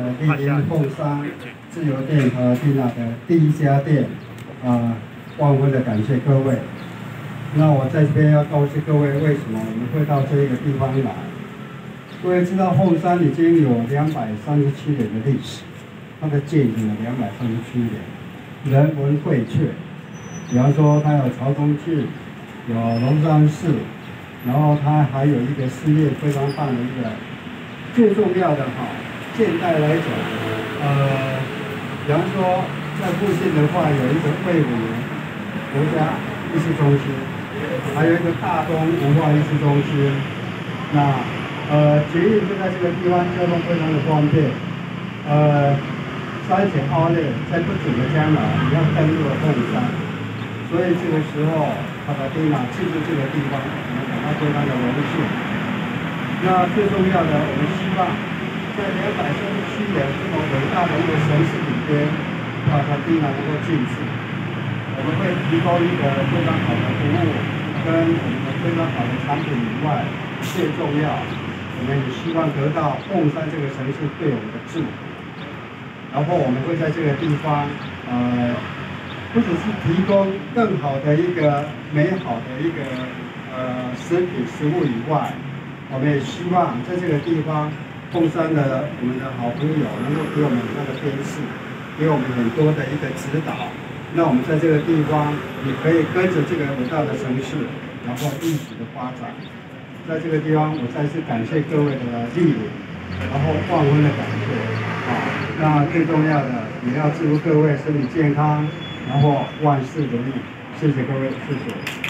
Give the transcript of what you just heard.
呃，莅临凤山自由店和蒂娜的第一家店，啊，万分的感谢各位。那我在这边要告诉各位，为什么我们会到这个地方来？各位知道凤山已经有两百三十七年的历史，它的建筑有两百三十七年，人文荟萃。比方说，它有朝中记，有龙山寺，然后它还有一个事业非常棒的一个，最重要的哈，现代来讲，呃，比方说在附近的话，有一个魏武国家艺术中心，还有一个大东文化艺术中心，那呃，捷运就在这个地方，交通非常的方便，呃，三井奥莱在不久的将来你要登陆凤山。所以这个时候，他的队长进入这个地方，我们感到非常的荣幸。那最重要的，我们希望在两百三十七年这么伟大的一个城市里边，他的队长能够进去。我们会提供一个非常好的服务，跟我们的非常好的产品以外，最重要，我们也希望得到凤山这个城市对我们的祝福。然后我们会在这个地方，呃。不只是提供更好的一个美好的一个呃食品食物以外，我们也希望在这个地方，凤山的我们的好朋友能够给我们那个电视，给我们很多的一个指导。那我们在这个地方也可以跟着这个伟大的城市，然后一起的发展。在这个地方，我再次感谢各位的莅临，然后万分的感谢啊！那最重要的，也要祝福各位身体健康。然后万事如意，谢谢各位，谢谢。